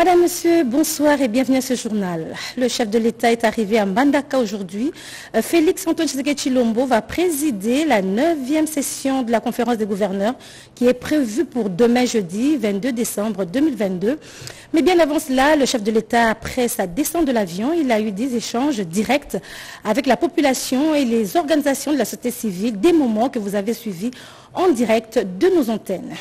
Madame, Monsieur, bonsoir et bienvenue à ce journal. Le chef de l'État est arrivé à Mbandaka aujourd'hui. Euh, Félix Antoine Tshisekedi Chilombo va présider la neuvième session de la conférence des gouverneurs qui est prévue pour demain jeudi 22 décembre 2022. Mais bien avant cela, le chef de l'État, après sa descente de l'avion, il a eu des échanges directs avec la population et les organisations de la société civile, des moments que vous avez suivis en direct de nos antennes.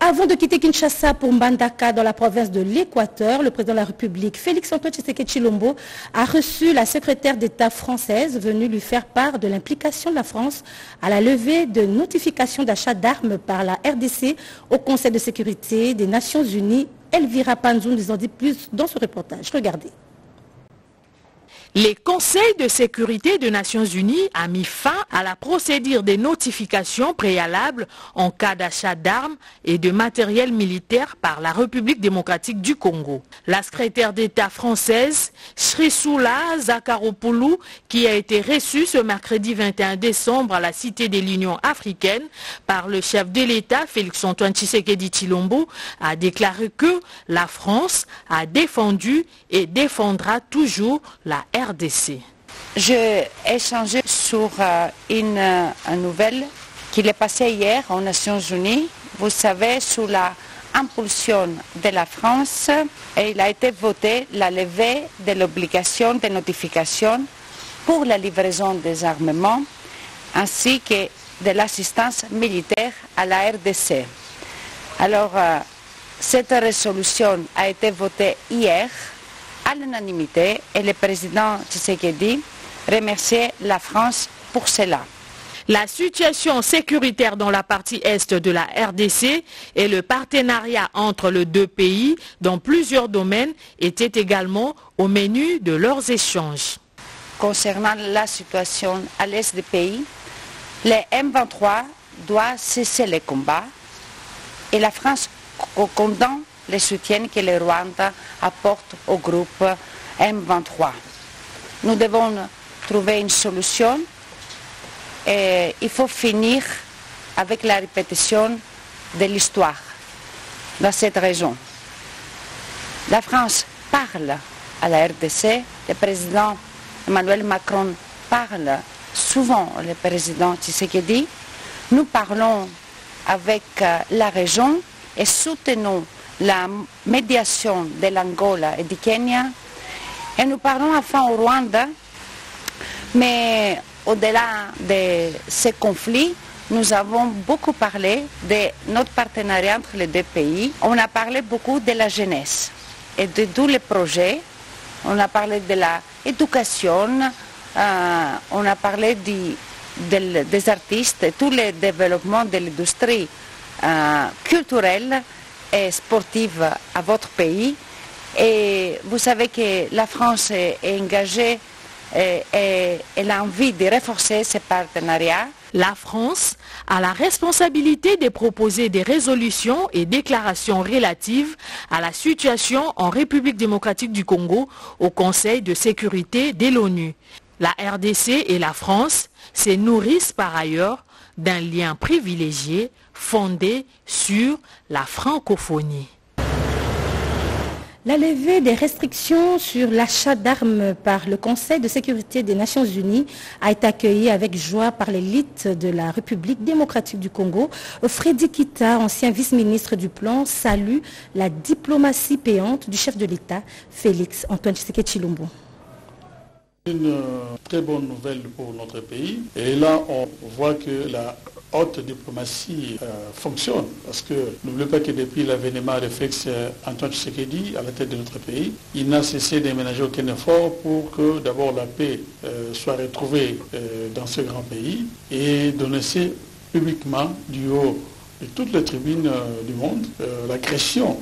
Avant de quitter Kinshasa pour Mbandaka dans la province de l'Équateur, le président de la République, Félix Antoine Tshisekedi Chilombo, a reçu la secrétaire d'État française venue lui faire part de l'implication de la France à la levée de notifications d'achat d'armes par la RDC au Conseil de sécurité des Nations Unies. Elvira Panzoun nous en dit plus dans ce reportage. Regardez. Les conseils de sécurité des Nations Unies a mis fin à la procédure des notifications préalables en cas d'achat d'armes et de matériel militaire par la République démocratique du Congo. La secrétaire d'État française, Srisula Zakaropoulou, qui a été reçue ce mercredi 21 décembre à la Cité de l'Union africaine par le chef de l'État, Félix-Antoine Tshisekedi Chilombo, a déclaré que la France a défendu et défendra toujours la RDC. J'ai échangé sur euh, une, euh, nouvelle qui est passée hier aux Nations Unies. Vous savez, sous la impulsion de la France, il a été voté la levée de l'obligation de notification pour la livraison des armements ainsi que de l'assistance militaire à la RDC. Alors, euh, cette résolution a été votée hier à l'unanimité et le président Tshisekedi remerciait la France pour cela. La situation sécuritaire dans la partie est de la RDC et le partenariat entre les deux pays dans plusieurs domaines étaient également au menu de leurs échanges. Concernant la situation à l'est du pays, les M23 doivent cesser les combats et la France condamne le soutien que le Rwanda apporte au groupe M23. Nous devons trouver une solution et il faut finir avec la répétition de l'histoire dans cette région. La France parle à la RDC, le président Emmanuel Macron parle souvent le président Tshisekedi. Nous parlons avec euh, la région et soutenons la médiation de l'Angola et du Kenya. Et nous parlons enfin au Rwanda, mais au-delà de ces conflits, nous avons beaucoup parlé de notre partenariat entre les deux pays. On a parlé beaucoup de la jeunesse et de tous les projets. On a parlé de l'éducation, euh, on a parlé des artistes, tous les développements de l'industrie euh, culturelle et sportive à votre pays. Et vous savez que la France est, engagée et, elle a envie de renforcer ce partenariat. La France a la responsabilité de proposer des résolutions et déclarations relatives à la situation en République démocratique du Congo au Conseil de sécurité de l'ONU. La RDC et la France se nourrissent par ailleurs d'un lien privilégié fondé sur la francophonie. La levée des restrictions sur l'achat d'armes par le Conseil de sécurité des Nations Unies a été accueillie avec joie par l'élite de la République démocratique du Congo. Freddy Kita, ancien vice-ministre du Plan, salue la diplomatie payante du chef de l'État, Félix Antoine Tshisekedi Chilombo une très bonne nouvelle pour notre pays. Et là, on voit que la haute diplomatie euh, fonctionne. Parce que n'oubliez pas que depuis l'avènement de Félix euh, Antoine Tshisekedi à la tête de notre pays, il n'a cessé d'aménager aucun effort pour que d'abord la paix euh, soit retrouvée dans ce grand pays et d'annoncer publiquement du haut de toutes les tribunes du monde l'agression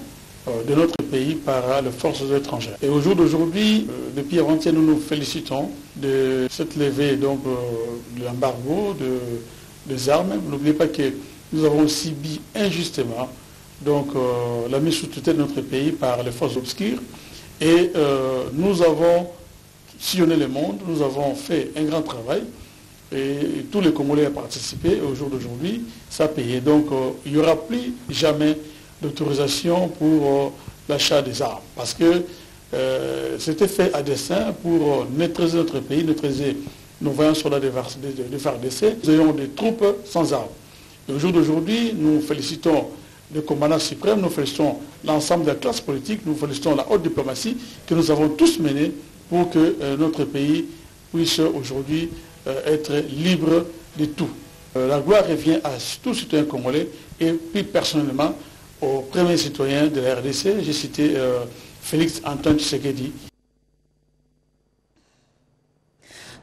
de notre pays par les forces étrangères. Et au jour d'aujourd'hui, depuis avant-hier, nous nous félicitons de cette levée donc, de l'embargo, de des armes. N'oubliez pas que nous avons subi injustement donc, euh, la mise sous tutelle de notre pays par les forces obscures. Et euh, nous avons sillonné le monde, nous avons fait un grand travail. Et, tous les Congolais ont participé. Et au jour d'aujourd'hui, ça a payé. Donc euh, il n'y aura plus jamais d'autorisation pour l'achat des armes. Parce que euh, c'était fait à dessein pour neutraliser notre pays, neutraliser nos voyants de, de, FARDC. Nous ayons des troupes sans armes. au jour d'aujourd'hui, nous félicitons le commandant suprême, nous félicitons l'ensemble de la classe politique, nous félicitons la haute diplomatie que nous avons tous menée pour que euh, notre pays puisse aujourd'hui euh, être libre de tout. la gloire revient à tous les citoyens congolais et puis personnellement au premier citoyen de la RDC, j'ai cité Félix Antoine Tshisekedi.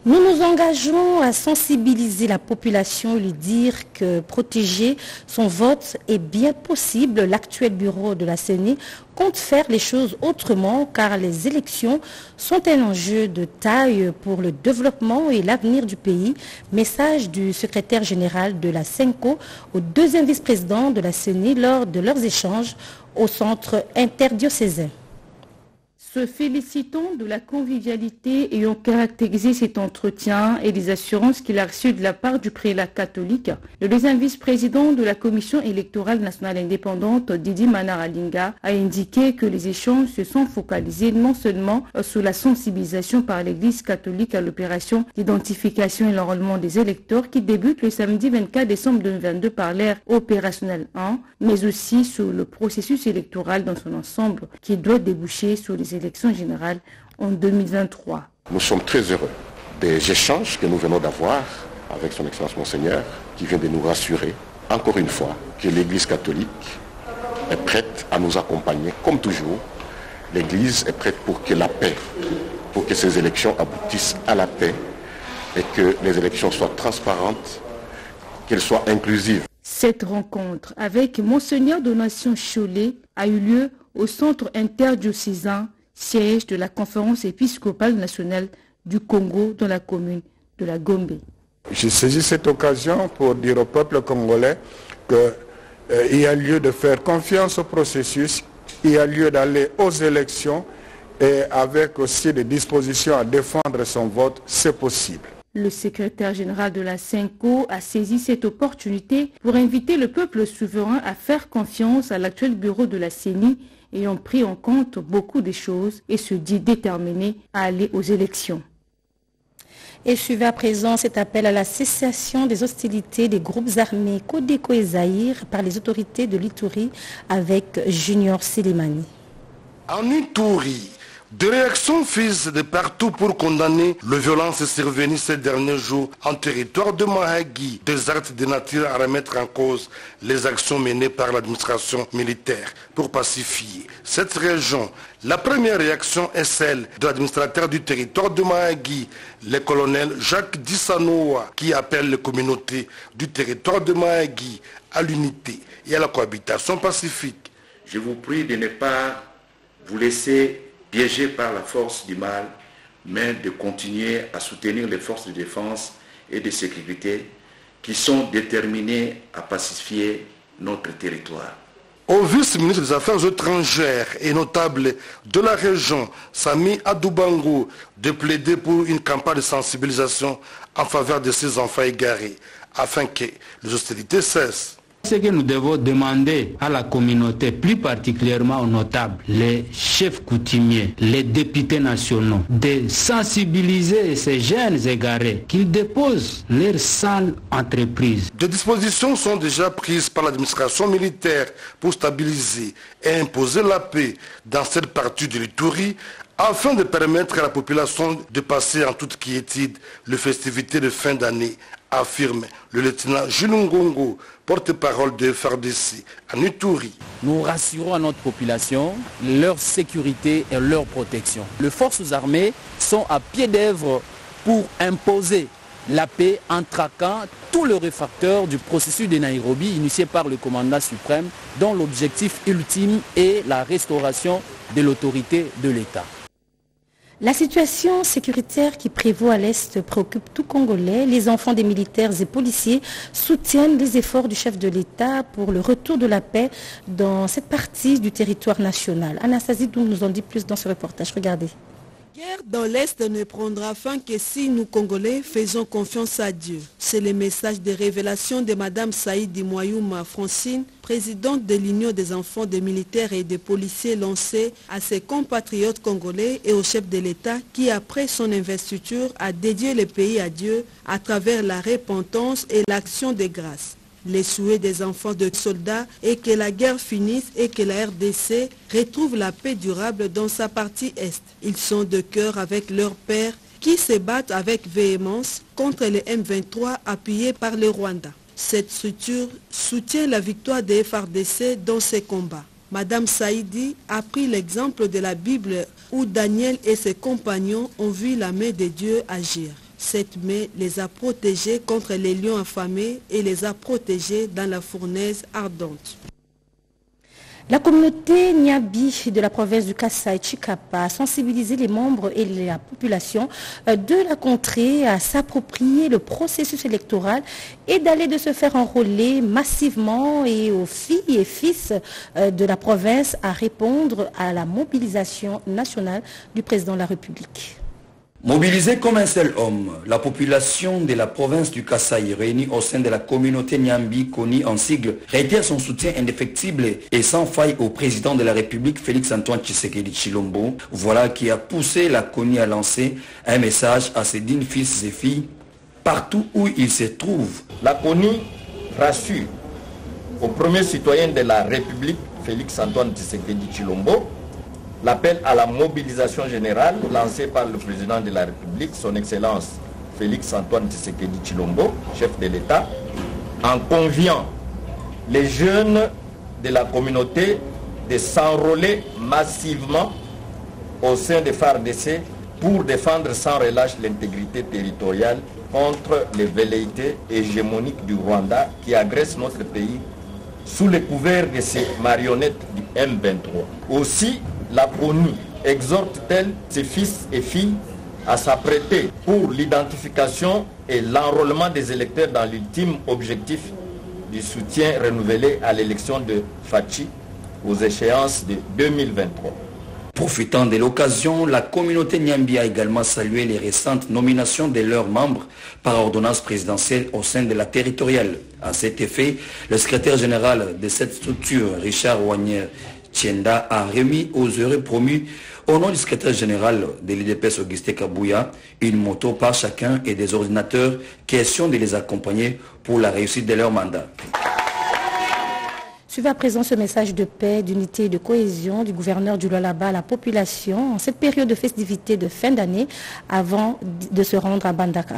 Nous nous engageons à sensibiliser la population, lui dire que protéger son vote est bien possible. L'actuel bureau de la CENI compte faire les choses autrement car les élections sont un enjeu de taille pour le développement et l'avenir du pays. Message du secrétaire général de la CENCO au deuxième vice-président de la CENI lors de leurs échanges au centre interdiocésain. Se félicitons de la convivialité ayant caractérisé cet entretien et des assurances qu'il a reçues de la part du prélat catholique. Le deuxième vice-président de la Commission électorale nationale indépendante, Didi Manaralinga, a indiqué que les échanges se sont focalisés non seulement sur la sensibilisation par l'Église catholique à l'opération d'identification et l'enrôlement des électeurs qui débute le samedi 24 décembre 2022 par l'ère opérationnelle 1, mais aussi sur le processus électoral dans son ensemble qui doit déboucher sur les élections générale en 2023. Nous sommes très heureux des échanges que nous venons d'avoir avec son Excellence Monseigneur qui vient de nous rassurer, encore une fois, que l'Église catholique est prête à nous accompagner comme toujours. L'Église est prête pour que la paix, pour que ces élections aboutissent à la paix et que les élections soient transparentes, qu'elles soient inclusives. Cette rencontre avec Monseigneur Donation Cholet a eu lieu au centre interdiocésain siège de la conférence épiscopale nationale du Congo dans la commune de la Gombe. J'ai saisi cette occasion pour dire au peuple congolais qu'il euh, y a lieu de faire confiance au processus, il y a lieu d'aller aux élections et avec aussi des dispositions à défendre son vote, c'est possible. Le secrétaire général de la CENCO a saisi cette opportunité pour inviter le peuple souverain à faire confiance à l'actuel bureau de la CENI ayant pris en compte beaucoup de choses et se dit déterminé à aller aux élections. Et suivez à présent cet appel à la cessation des hostilités des groupes armés Kodeko et Zahir par les autorités de l'Itourie avec Junior Selimani. En Itourie, des réactions fusent de partout pour condamner les violences survenues ces derniers jours en territoire de Mahagi, des actes de nature à remettre en cause les actions menées par l'administration militaire pour pacifier cette région. La première réaction est celle de l'administrateur du territoire de Mahagi, le colonel Jacques Dissanoa, qui appelle les communautés du territoire de Mahagi à l'unité et à la cohabitation pacifique. Je vous prie de ne pas vous laisser piégés par la force du mal, mais de continuer à soutenir les forces de défense et de sécurité qui sont déterminées à pacifier notre territoire. Au vice-ministre des Affaires étrangères et notable de la région, Sami Adoubango, de plaider pour une campagne de sensibilisation en faveur de ces enfants égarés, afin que les hostilités cessent. Ce que nous devons demander à la communauté, plus particulièrement aux notables, les chefs coutumiers, les députés nationaux, de sensibiliser ces jeunes égarés qu'ils déposent leurs sales entreprises. Des dispositions sont déjà prises par l'administration militaire pour stabiliser et imposer la paix dans cette partie de l'Itourie afin de permettre à la population de passer en toute quiétude les festivités de fin d'année affirme le lieutenant Ngongo, porte-parole de FARDC à Nuturi. Nous rassurons à notre population leur sécurité et leur protection. Les forces armées sont à pied d'œuvre pour imposer la paix en traquant tous les réfracteurs du processus de Nairobi initié par le commandant suprême dont l'objectif ultime est la restauration de l'autorité de l'État. La situation sécuritaire qui prévaut à l'Est préoccupe tout Congolais. Les enfants des militaires et policiers soutiennent les efforts du chef de l'État pour le retour de la paix dans cette partie du territoire national. Anastasie nous en dit plus dans ce reportage. Regardez. Guerre dans l'Est ne prendra fin que si nous, Congolais, faisons confiance à Dieu. C'est le message de révélation de Mme Saïdi Moyouma Francine, présidente de l'Union des enfants des militaires et des policiers lancé à ses compatriotes congolais et au chef de l'État qui, après son investiture, a dédié le pays à Dieu à travers la repentance et l'action de grâce. Les souhaits des enfants de soldats est que la guerre finisse et que la RDC retrouve la paix durable dans sa partie Est. Ils sont de cœur avec leurs pères qui se battent avec véhémence contre les M23 appuyés par le Rwanda. Cette structure soutient la victoire des FRDC dans ces combats. Madame Saïdi a pris l'exemple de la Bible où Daniel et ses compagnons ont vu la main de Dieu agir. Cette main les a protégés contre les lions affamés et les a protégés dans la fournaise ardente. La communauté Niabi de la province du Kassai Chikapa a sensibilisé les membres et la population de la contrée à s'approprier le processus électoral et d'aller de se faire enrôler massivement et aux filles et fils de la province à répondre à la mobilisation nationale du président de la République. Mobilisée comme un seul homme, la population de la province du Kasaï, réunie au sein de la communauté Nyambi, connue en sigle, réitère son soutien indéfectible et sans faille au président de la République, Félix-Antoine Tshisekedi Chilombo. Voilà qui a poussé la CONI à lancer un message à ses dignes fils et filles partout où ils se trouvent. La CONI rassure au premier citoyen de la République, Félix-Antoine Tshisekedi Chilombo, l'appel à la mobilisation générale lancé par le président de la République, son Excellence Félix-Antoine Tshisekedi Chilombo, chef de l'État, en conviant les jeunes de la communauté de s'enrôler massivement au sein des FARDC pour défendre sans relâche l'intégrité territoriale contre les velléités hégémoniques du Rwanda qui agressent notre pays sous le couvert de ces marionnettes du M23. Aussi, la CONU exhorte-t-elle ses fils et filles à s'apprêter pour l'identification et l'enrôlement des électeurs dans l'ultime objectif du soutien renouvelé à l'élection de Fachi aux échéances de 2023. Profitant de l'occasion, la communauté Nyambi a également salué les récentes nominations de leurs membres par ordonnance présidentielle au sein de la territoriale. À cet effet, le secrétaire général de cette structure, Richard Wagner Tienda, a remis aux heureux promus au nom du secrétaire général de l'IDPS Auguste Kabouya une moto par chacun et des ordinateurs, question de les accompagner pour la réussite de leur mandat. Suivez à présent ce message de paix, d'unité et de cohésion du gouverneur du Lualaba à la population en cette période de festivité de fin d'année avant de se rendre à Bandaka.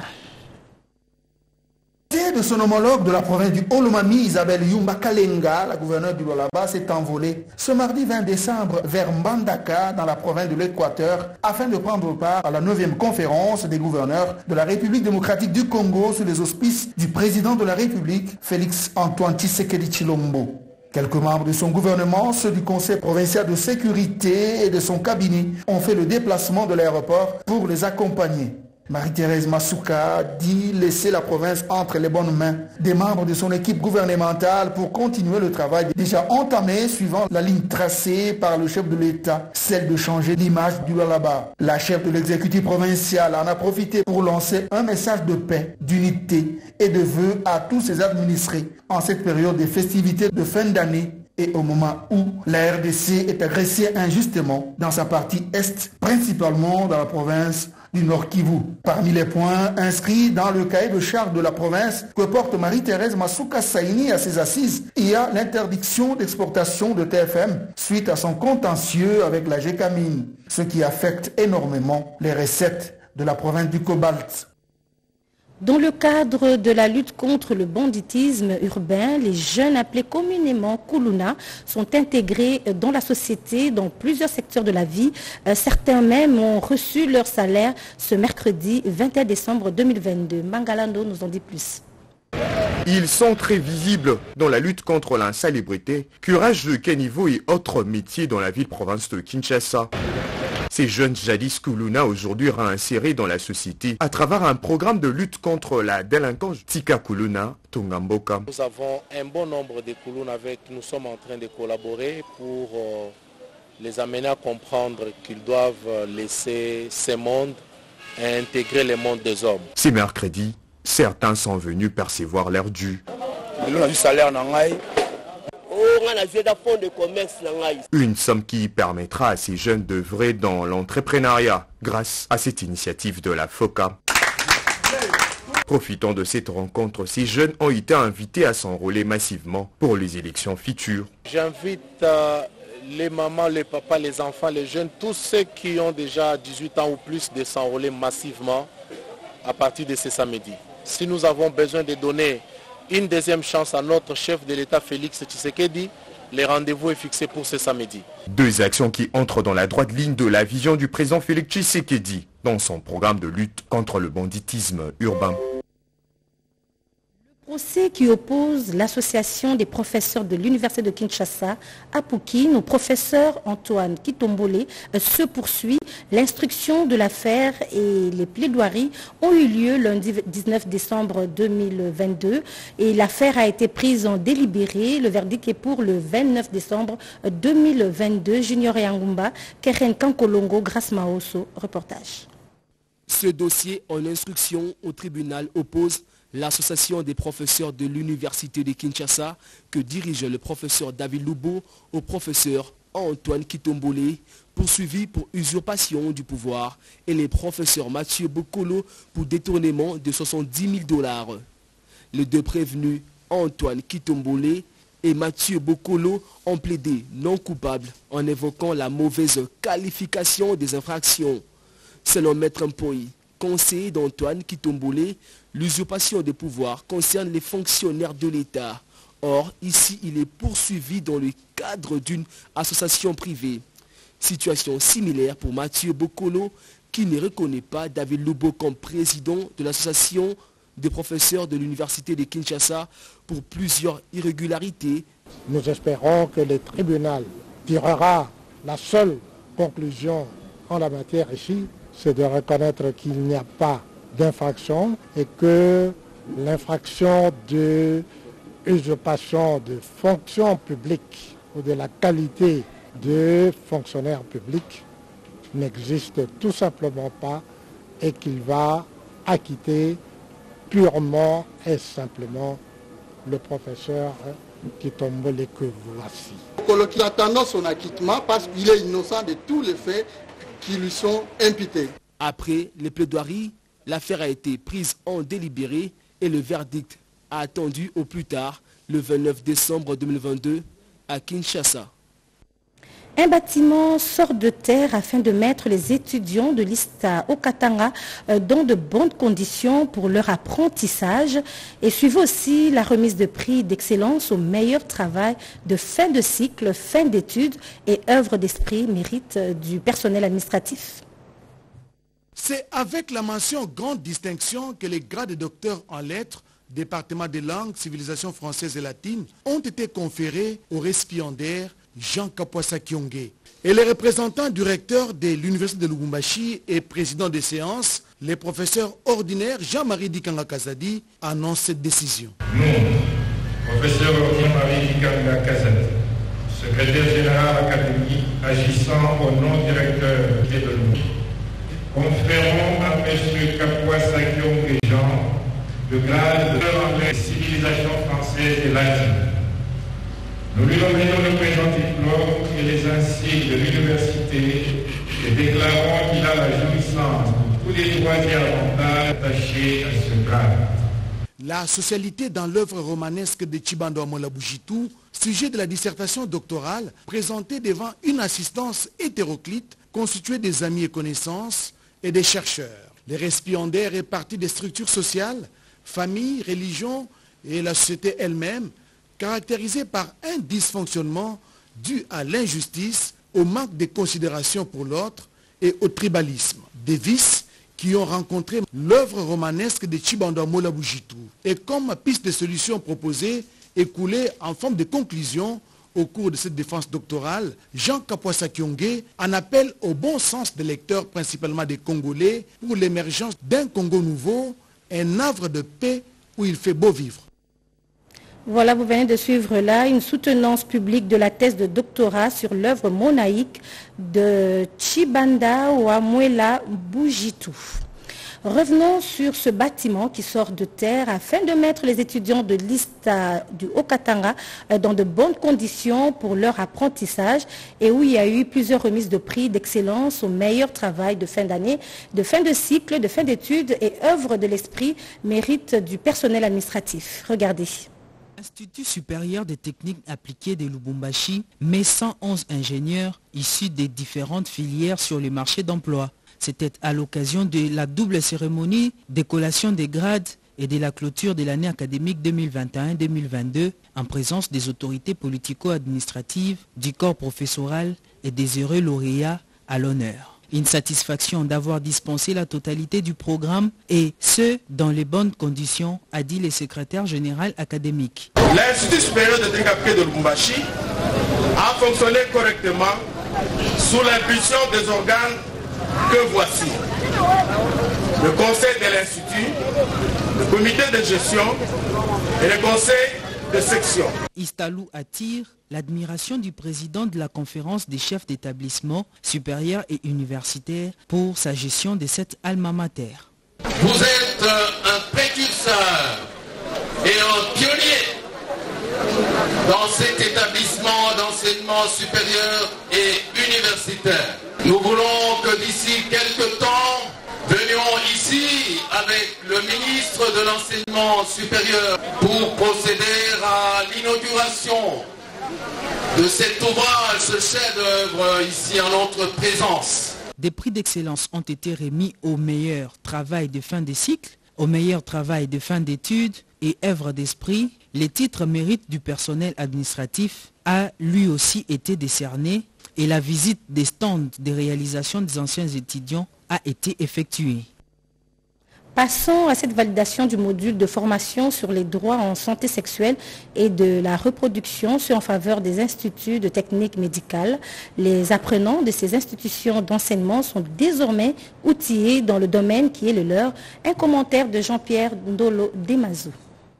Son homologue de la province du Olomami, Isabelle Yumba Kalenga, la gouverneure du Lualaba, s'est envolée ce mardi 20 décembre vers Mbandaka, dans la province de l'Équateur, afin de prendre part à la 9e conférence des gouverneurs de la République démocratique du Congo sous les auspices du président de la République, Félix Antoine Tshisekedi Chilombo. Quelques membres de son gouvernement, ceux du Conseil provincial de sécurité et de son cabinet, ont fait le déplacement de l'aéroport pour les accompagner. Marie-Thérèse Masuka dit laisser la province entre les bonnes mains des membres de son équipe gouvernementale pour continuer le travail déjà entamé suivant la ligne tracée par le chef de l'État, celle de changer l'image du Lualaba. La chef de l'exécutif provincial en a profité pour lancer un message de paix, d'unité et de vœux à tous ses administrés en cette période de festivités de fin d'année et au moment où la RDC est agressée injustement dans sa partie est, principalement dans la province du Nord Kivu. Parmi les points inscrits dans le cahier de charge de la province que porte Marie-Thérèse Masuka Saini à ses assises, il y a l'interdiction d'exportation de TFM suite à son contentieux avec la GECAMINE, ce qui affecte énormément les recettes de la province du Cobalt. Dans le cadre de la lutte contre le banditisme urbain, les jeunes appelés communément Kuluna sont intégrés dans la société dans plusieurs secteurs de la vie. Certains même ont reçu leur salaire ce mercredi 21 décembre 2022. Mangalando nous en dit plus. Ils sont très visibles dans la lutte contre l'insalubrité, curage de caniveau et autres métiers dans la ville-province de Kinshasa. Ces jeunes jadis Kuluna aujourd'hui réinsérés dans la société à travers un programme de lutte contre la délinquance Tika Kuluna Tungamboka. Nous avons un bon nombre de Kuluna avec nous sommes en train de collaborer pour euh, les amener à comprendre qu'ils doivent laisser ces mondes et intégrer les mondes des hommes. C'est mercredi, certains sont venus percevoir leur dû. Une somme qui permettra à ces jeunes d'œuvrer dans l'entrepreneuriat grâce à cette initiative de la FOCA. Profitant de cette rencontre, ces jeunes ont été invités à s'enrôler massivement pour les élections futures. J'invite euh, les mamans, les papas, les enfants, les jeunes, tous ceux qui ont déjà 18 ans ou plus de s'enrôler massivement à partir de ce samedi. Si nous avons besoin de donner une deuxième chance à notre chef de l'État Félix Tshisekedi, le rendez-vous est fixé pour ce samedi. Deux actions qui entrent dans la droite ligne de la vision du président Félix Tshisekedi dans son programme de lutte contre le banditisme urbain procès qui oppose l'association des professeurs de l'Université de Kinshasa à Poukine au professeur Antoine Kitombole euh, se poursuit. L'instruction de l'affaire et les plaidoiries ont eu lieu lundi 19 décembre 2022 et l'affaire a été prise en délibéré. Le verdict est pour le 29 décembre 2022. Junior et Angumba, Keren Kankolongo, Grace Maoso, reportage. Ce dossier en instruction au tribunal oppose l'association des professeurs de l'université de Kinshasa que dirige le professeur David Lubo au professeur Antoine Kitombole, poursuivi pour usurpation du pouvoir, et les professeurs Mathieu Bokolo pour détournement de 70 000 dollars. Les deux prévenus, Antoine Kitombole et Mathieu Bokolo, ont plaidé non coupables en évoquant la mauvaise qualification des infractions. Selon Maître Mpoy, conseiller d'Antoine Kitombole, L'usurpation des pouvoirs concerne les fonctionnaires de l'État. Or, ici, il est poursuivi dans le cadre d'une association privée. Situation similaire pour Mathieu Bokolo, qui ne reconnaît pas David Lubo comme président de l'association des professeurs de l'Université de Kinshasa pour plusieurs irrégularités. Nous espérons que le tribunal tirera la seule conclusion en la matière ici, c'est de reconnaître qu'il n'y a pas d'infraction et que l'infraction de usurpation de fonction publique ou de la qualité de fonctionnaire public n'existe tout simplement pas et qu'il va acquitter purement et simplement le professeur qui tombe les que voici. Qui attendant son acquittement parce qu'il est innocent de tous les faits qui lui sont imputés. Après les plaidoiries L'affaire a été prise en délibéré et le verdict a attendu au plus tard le 29 décembre 2022 à Kinshasa. Un bâtiment sort de terre afin de mettre les étudiants de l'ISTA au Katanga euh, dans de bonnes conditions pour leur apprentissage et suivre aussi la remise de prix d'excellence au meilleur travail de fin de cycle, fin d'études et œuvre d'esprit mérite euh, du personnel administratif. C'est avec la mention grande distinction que les grades de docteur en lettres, département des langues, civilisation française et latine, ont été conférés au récipiendaire Jean Kyongé. Et les représentants du recteur de l'Université de Lubumbashi et président des séances, les professeurs ordinaires Jean-Marie Dikanga Kazadi, annoncent cette décision. Nous, professeur Jean-Marie Dikanga Kazadi, secrétaire général académique agissant au nom du recteur de l'Université, conférons à M. Sakiong Jean le grade de anglais civilisation française et latine. Nous lui remettons le présent diplôme et les insignes de l'université et déclarons qu'il a la jouissance de tous les droits et avantages attachés à ce grade. La socialité dans l'œuvre romanesque de Chibando Amolabujitu, sujet de la dissertation doctorale, présentée devant une assistance hétéroclite constituée des amis et connaissances, et des chercheurs. Les récipiendaires répartis des structures sociales, familles, religions et la société elle-même, caractérisées par un dysfonctionnement dû à l'injustice, au manque de considération pour l'autre et au tribalisme. Des vices qui ont rencontré l'œuvre romanesque de Chibanda Molabujitu et comme piste de solution proposée, écoulée en forme de conclusion au cours de cette défense doctorale, Jean Kyongé en appelle au bon sens des lecteurs, principalement des Congolais, pour l'émergence d'un Congo nouveau, un havre de paix où il fait beau vivre. Voilà, vous venez de suivre là une soutenance publique de la thèse de doctorat sur l'œuvre monaïque de Chibanda Wamuela Bujitu. Revenons sur ce bâtiment qui sort de terre afin de mettre les étudiants de l'ISTA du Haut-Katanga euh, dans de bonnes conditions pour leur apprentissage et où il y a eu plusieurs remises de prix d'excellence au meilleur travail de fin d'année, de fin de cycle, de fin d'études et œuvre de l'esprit mérite du personnel administratif. Regardez. L'Institut supérieur des techniques appliquées de Lubumbashi met 111 ingénieurs issus des différentes filières sur le marché d'emploi. C'était à l'occasion de la double cérémonie d'écollation des grades et de la clôture de l'année académique 2021-2022 en présence des autorités politico-administratives, du corps professoral et des heureux lauréats à l'honneur. Une satisfaction d'avoir dispensé la totalité du programme et ce, dans les bonnes conditions, a dit le secrétaire général académique. L'Institut supérieur de techniques de Lubumbashi a fonctionné correctement sous l'impulsion des organes que voici. Le conseil de l'Institut, le comité de gestion et le conseil de section. Istalou attire l'admiration du président de la conférence des chefs d'établissement supérieur et universitaire pour sa gestion de cette alma mater. Vous êtes un précurseur et un pionnier dans cet établissement d'enseignement supérieur et universitaire. Nous voulons que d'ici quelques temps, venions ici avec le ministre de l'enseignement supérieur pour procéder à l'inauguration de cet ouvrage, ce chef-d'œuvre ici en notre présence. Des prix d'excellence ont été remis au meilleur travail de fin de cycle, au meilleur travail de fin d'études et œuvre d'esprit. Les titres mérites du personnel administratif a lui aussi été décerné et la visite des stands de réalisation des anciens étudiants a été effectuée. Passons à cette validation du module de formation sur les droits en santé sexuelle et de la reproduction en faveur des instituts de technique médicale. Les apprenants de ces institutions d'enseignement sont désormais outillés dans le domaine qui est le leur. Un commentaire de Jean-Pierre Ndolo Demazou.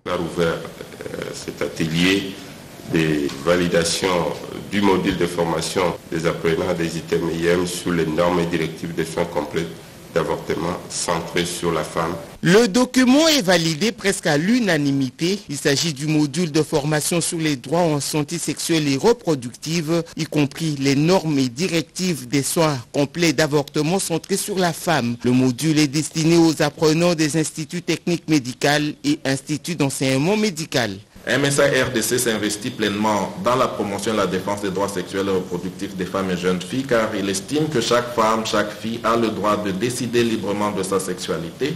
On a ouvert euh, cet atelier de validation du module de formation des apprenants des ITMIM sous les normes et directives de soins complètes centré sur la femme. Le document est validé presque à l'unanimité. Il s'agit du module de formation sur les droits en santé sexuelle et reproductive, y compris les normes et directives des soins complets d'avortement centrés sur la femme. Le module est destiné aux apprenants des instituts techniques médicaux et instituts d'enseignement médical. MSA RDC s'investit pleinement dans la promotion et la défense des droits sexuels et reproductifs des femmes et jeunes filles car il estime que chaque femme, chaque fille a le droit de décider librement de sa sexualité,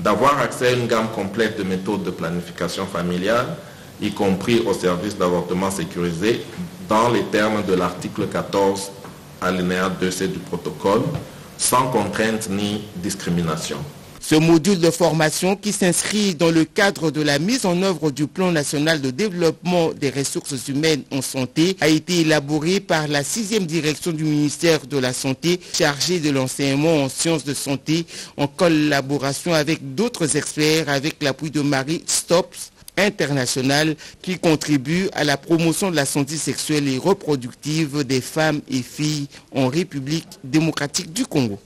d'avoir accès à une gamme complète de méthodes de planification familiale, y compris au service d'avortement sécurisé, dans les termes de l'article 14 alinéa 2C du protocole, sans contrainte ni discrimination. Ce module de formation qui s'inscrit dans le cadre de la mise en œuvre du plan national de développement des ressources humaines en santé a été élaboré par la sixième direction du ministère de la Santé chargée de l'enseignement en sciences de santé en collaboration avec d'autres experts avec l'appui de Marie Stops international qui contribue à la promotion de la santé sexuelle et reproductive des femmes et filles en République démocratique du Congo.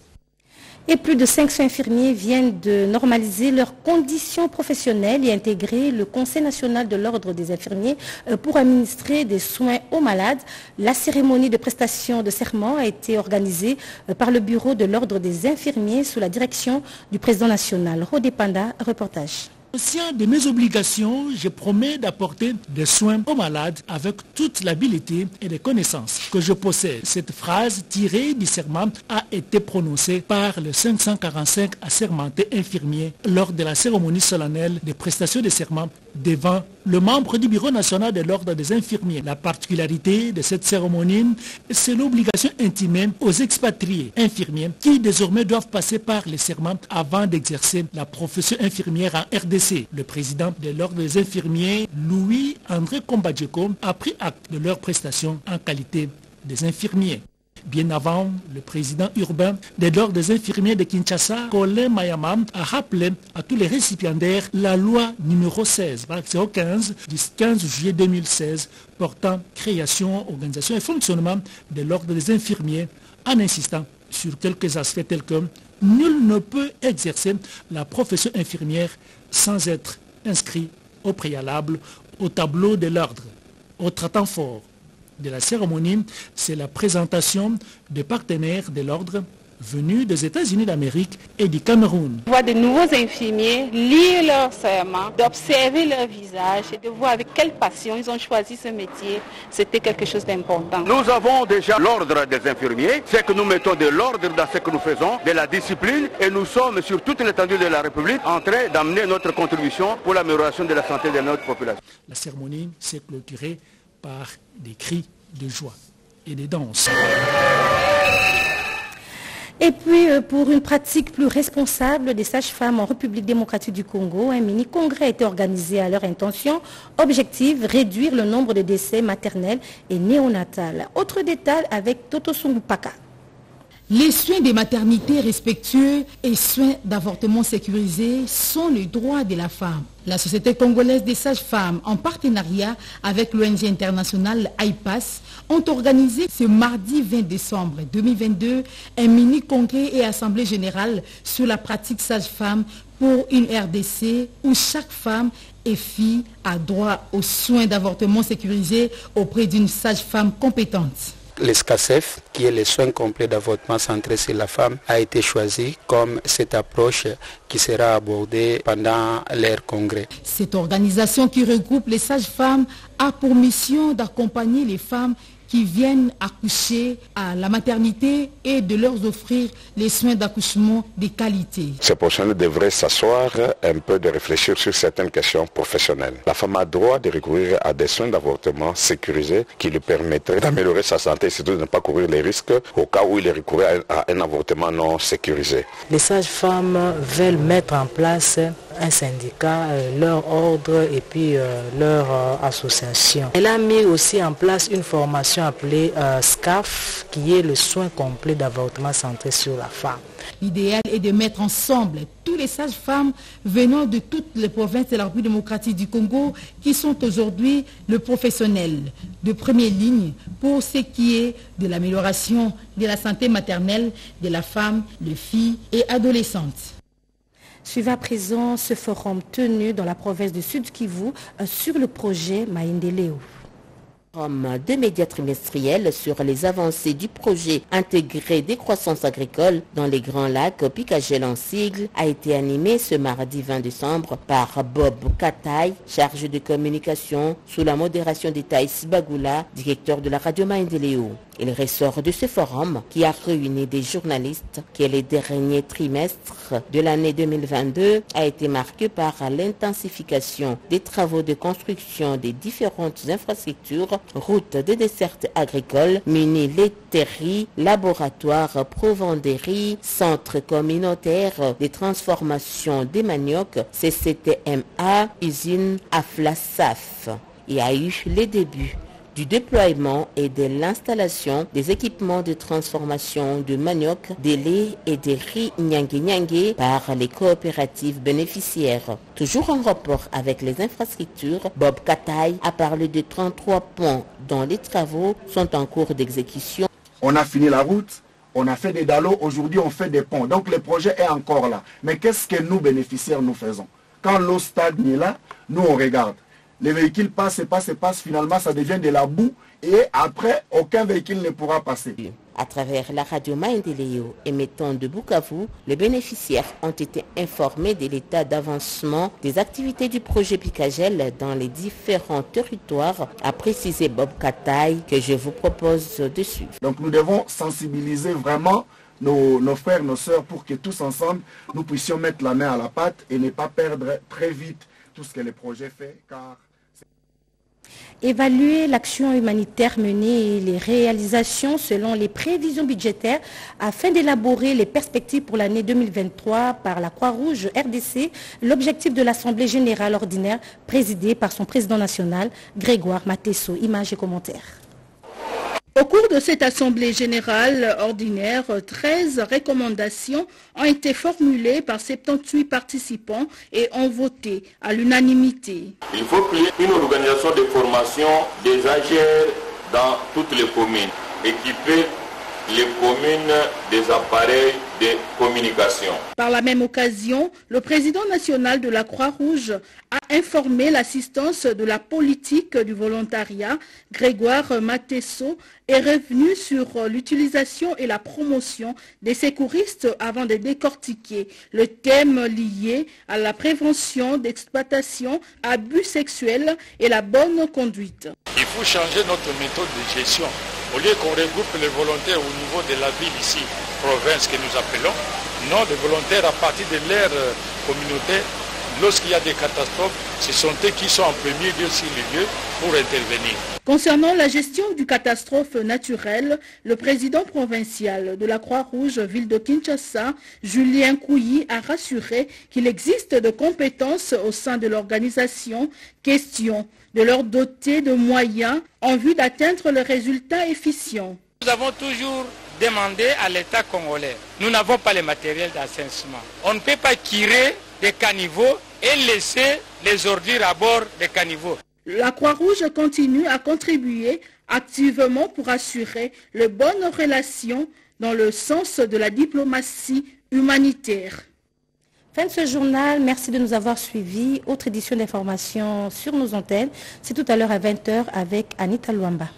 Et plus de 500 infirmiers viennent de normaliser leurs conditions professionnelles et intégrer le Conseil national de l'ordre des infirmiers euh, pour administrer des soins aux malades. La cérémonie de prestation de serment a été organisée euh, par le bureau de l'ordre des infirmiers sous la direction du président national. Rodé Panda, reportage. Conscient de mes obligations, je promets d'apporter des soins aux malades avec toute l'habileté et les connaissances que je possède. Cette phrase tirée du serment a été prononcée par le 545 assermentés infirmiers lors de la cérémonie solennelle des prestations de serment devant le membre du Bureau national de l'ordre des infirmiers. La particularité de cette cérémonie, c'est l'obligation intimée aux expatriés infirmiers qui désormais doivent passer par les serments avant d'exercer la profession infirmière en RDC. Le président de l'ordre des infirmiers, Louis-André Kombadjeko, a pris acte de leurs prestations en qualité des infirmiers. Bien avant, le président urbain de l'Ordre des infirmiers de Kinshasa, Colin Mayama, a rappelé à tous les récipiendaires la loi numéro 16, 15 du 15 juillet 2016 portant création, organisation et fonctionnement de l'Ordre des infirmiers en insistant sur quelques aspects tels que nul ne peut exercer la profession infirmière sans être inscrit au préalable au tableau de l'ordre. Autre temps fort de la cérémonie, c'est la présentation des partenaires de l'ordre venus des États-Unis d'Amérique et du Cameroun. On voit de nouveaux infirmiers lire leur serment, d'observer leur visage et de voir avec quelle passion ils ont choisi ce métier. C'était quelque chose d'important. Nous avons déjà l'ordre des infirmiers, c'est que nous mettons de l'ordre dans ce que nous faisons, de la discipline et nous sommes sur toute l'étendue de la République en train d'amener notre contribution pour l'amélioration de la santé de notre population. La cérémonie s'est clôturée par des cris de joie et des danses. Et puis, euh, pour une pratique plus responsable des sages-femmes en République démocratique du Congo, un mini-congrès a été organisé à leur intention. Objectif, réduire le nombre de décès maternels et néonatals. Autre détail avec Toto Sungupaka. Les soins des maternités respectueux et soins d'avortement sécurisés sont le droit de la femme. La Société congolaise des sages-femmes, en partenariat avec l'ONG internationale IPAS, ont organisé ce mardi 20 décembre 2022 un mini-congrès et assemblée générale sur la pratique sage-femme pour une RDC où chaque femme et fille a droit aux soins d'avortement sécurisés auprès d'une sage-femme compétente. L'ESCACEF, qui est le soin complet d'avortement centré sur la femme, a été choisi comme cette approche qui sera abordée pendant leur congrès. Cette organisation qui regroupe les sages-femmes a pour mission d'accompagner les femmes qui viennent accoucher à la maternité et de leur offrir les soins d'accouchement de qualité. Ces professionnels devraient s'asseoir un peu de réfléchir sur certaines questions professionnelles. La femme a droit de recourir à des soins d'avortement sécurisés qui lui permettraient d'améliorer sa santé et surtout de ne pas courir les risques au cas où il est recouru à un avortement non sécurisé. Les sages-femmes veulent mettre en place un syndicat, euh, leur ordre et puis euh, leur euh, association. Elle a mis aussi en place une formation appelée SCAF qui est le soin complet d'avortement centré sur la femme. L'idéal est de mettre ensemble tous les sages-femmes venant de toutes les provinces de la République démocratique du Congo qui sont aujourd'hui le professionnel de première ligne pour ce qui est de l'amélioration de la santé maternelle de la femme, des filles et adolescentes. Suivez à présent ce forum tenu dans la province de Sud Kivu euh, sur le projet Maïndeleo deux médias trimestriels sur les avancées du projet intégré des croissances agricoles dans les Grands Lacs Picagel en sigle a été animé ce mardi 20 décembre par Bob Kataï, chargé de communication sous la modération d'Itaïs Bagoula, directeur de la radio Maïndeleo. Il ressort de ce forum qui a réuni des journalistes que les derniers trimestres de l'année 2022 a été marqué par l'intensification des travaux de construction des différentes infrastructures, routes de dessert agricoles, mini laiteries, laboratoires, provanderies, centres communautaires de transformation des maniocs, CCTMA, usine Aflasaf. Il y a eu les débuts du déploiement et de l'installation des équipements de transformation de manioc, de lait et de riz nyangé par les coopératives bénéficiaires. Toujours en rapport avec les infrastructures, Bob Kataï a parlé de 33 ponts dont les travaux sont en cours d'exécution. On a fini la route, on a fait des dallos, aujourd'hui on fait des ponts. Donc le projet est encore là. Mais qu'est-ce que nous bénéficiaires nous faisons? Quand l'eau stagne là, nous on regarde les véhicules passent et passent et passent, finalement ça devient de la boue et après aucun véhicule ne pourra passer. À travers la radio Maïndeleo émettant de Bukavu, les bénéficiaires ont été informés de l'état d'avancement des activités du projet Picagel dans les différents territoires, a précisé Bob Kataï que je vous propose de suivre. Donc nous devons sensibiliser vraiment nos, nos, frères, nos sœurs pour que tous ensemble nous puissions mettre la main à la pâte et ne pas perdre très vite tout ce que le projet fait car évaluer l'action humanitaire menée et les réalisations selon les prévisions budgétaires afin d'élaborer les perspectives pour l'année 2023 par la Croix-Rouge RDC, l'objectif de l'Assemblée générale ordinaire présidée par son président national, Grégoire Matesso. Images et commentaires. Au cours de cette Assemblée générale ordinaire, 13 recommandations ont été formulées par 78 participants et ont voté à l'unanimité. Il faut créer une organisation de formation des AGR dans toutes les communes, équiper les communes des appareils de communication. Par la même occasion, le président national de la Croix-Rouge a informé l'assistance de la politique du volontariat, Grégoire Matesso, est revenu sur l'utilisation et la promotion des secouristes avant de décortiquer le thème lié à la prévention d'exploitation, abus sexuels et la bonne conduite. Il faut changer notre méthode de gestion. Au lieu qu'on regroupe les volontaires au niveau de la ville ici, province que nous appelons, non, des volontaires à partir de leur euh, communauté, lorsqu'il y a des catastrophes, ce sont eux qui sont en premier lieu sur les lieux pour intervenir. Concernant la gestion du catastrophe naturelle, le président provincial de la Croix-Rouge ville de Kinshasa, Julien Couilly, a rassuré qu'il existe de compétences au sein de l'organisation. Question de leur doter de moyens en vue d'atteindre le résultat efficient. Nous avons toujours demandé à l'État congolais. Nous n'avons pas le matériel d'assainissement. On ne peut pas tirer des caniveaux et laisser les ordures à bord des caniveaux. La Croix-Rouge continue à contribuer activement pour assurer les bonnes relations dans le sens de la diplomatie humanitaire. Fin de ce journal, merci de nous avoir suivis. Autre édition d'information sur nos antennes, c'est tout à l'heure à 20h avec Anita Luamba.